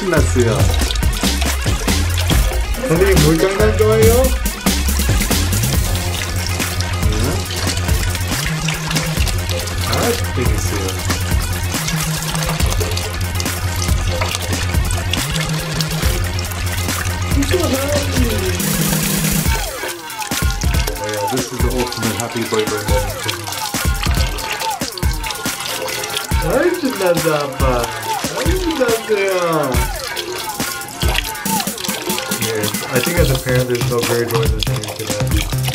있어요. 선생님 물장난 좋아해요? 응? 아, 재밌어요. Oh yeah, this is the ultimate happy birthday moment. 아이 신난다 아빠 I think as a parent, there's no greater joy than this game today.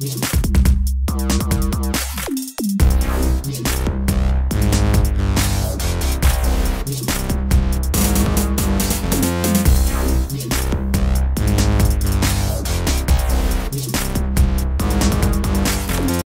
Oh,